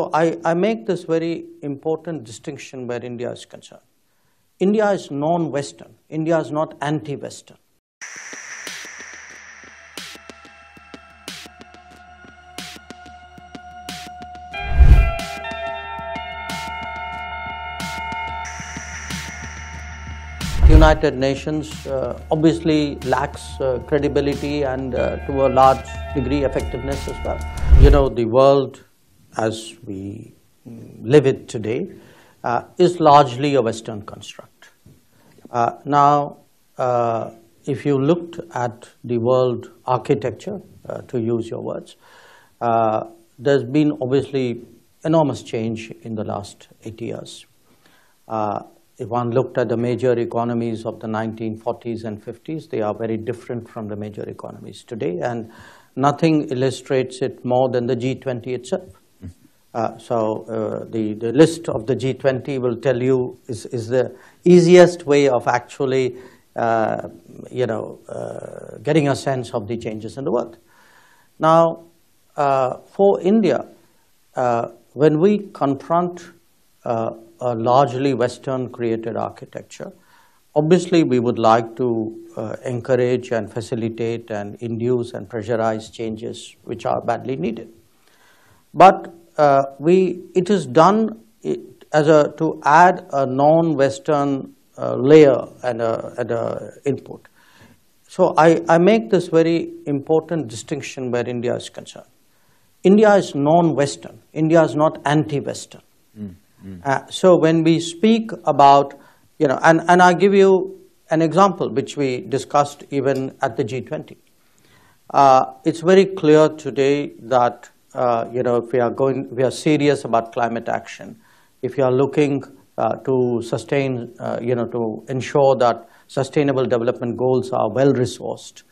So I, I make this very important distinction where India is concerned. India is non-Western. India is not anti-Western. United Nations uh, obviously lacks uh, credibility and uh, to a large degree effectiveness as well. You know, the world as we live it today uh, is largely a Western construct. Uh, now, uh, if you looked at the world architecture, to use your words, there's been obviously enormous change in the last 80 years if one looked at the major economies of the 1940s and 50s, they are very different from the major economies today, and nothing illustrates it more than the G20 itself. Uh, so uh, the, the list of the G20 will tell you is, is the easiest way of actually, uh, you know, uh, getting a sense of the changes in the world. Now, uh, for India, when we confront a largely Western created architecture. Obviously, we would like to encourage and facilitate and induce and pressurize changes which are badly needed. But uh, we, it is done as a, to add a non-Western uh, layer and a, and a input. So I, I make this very important distinction where India is concerned. India is non-Western. India is not anti-Western. Mm. Uh, so when we speak about, you know, and, and I give you an example which we discussed even at the G20. Uh, it's very clear today that, uh, you know, if we are going, we are serious about climate action, if you are looking uh, to sustain, uh, you know, to ensure that sustainable development goals are well resourced,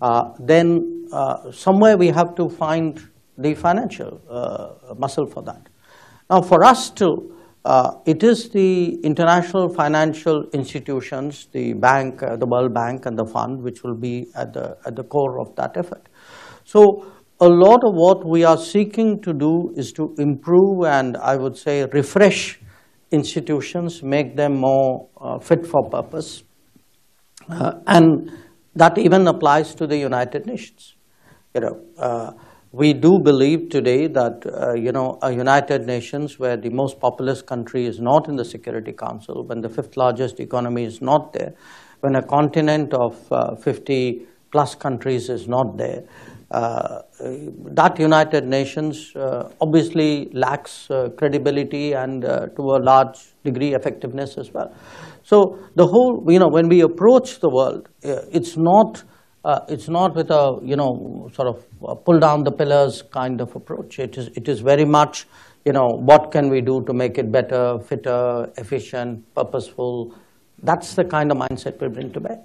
uh, then somewhere we have to find the financial muscle for that. Now, for us to uh, it is the international financial institutions, the bank, uh, the World Bank and the fund, which will be at the, at the core of that effort. So a lot of what we are seeking to do is to improve and I would say refresh institutions, make them more uh, fit for purpose. Uh, and that even applies to the United Nations. You know, uh, we do believe today that, uh, you know, a United Nations where the most populous country is not in the Security Council, when the fifth largest economy is not there, when a continent of uh, 50 plus countries is not there, uh, that United Nations uh, obviously lacks uh, credibility and uh, to a large degree effectiveness as well. So the whole, you know, when we approach the world, it's not uh, it's not with a, you know, sort of pull down the pillars kind of approach. It is, it is very much, you know, what can we do to make it better, fitter, efficient, purposeful. That's the kind of mindset we bring to bear.